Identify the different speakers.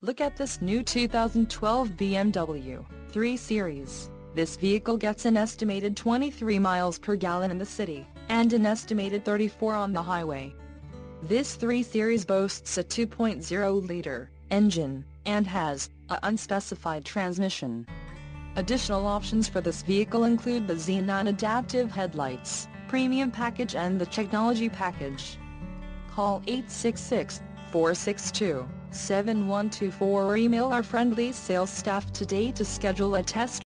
Speaker 1: Look at this new 2012 BMW 3 Series. This vehicle gets an estimated 23 miles per gallon in the city, and an estimated 34 on the highway. This 3 Series boasts a 2.0-liter engine, and has a unspecified transmission. Additional options for this vehicle include the Xenon adaptive headlights, premium package and the technology package. Call 866 462-7124 or email our friendly sales staff today to schedule a test